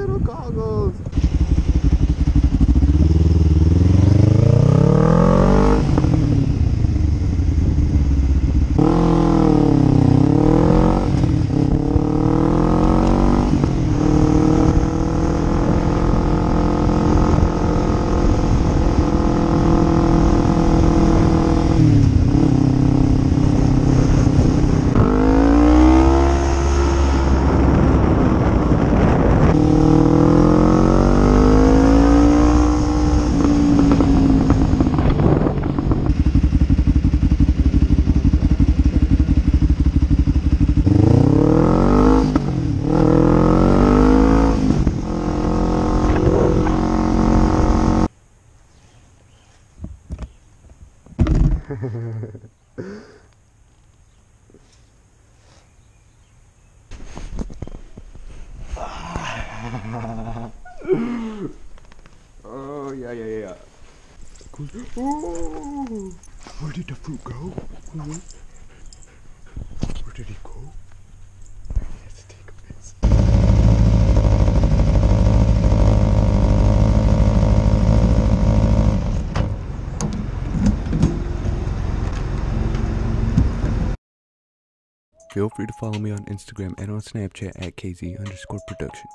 little goggles. Oh yeah yeah yeah. Oh, where did the fruit go? Where did he go? Feel free to follow me on Instagram and on Snapchat at KZ underscore production.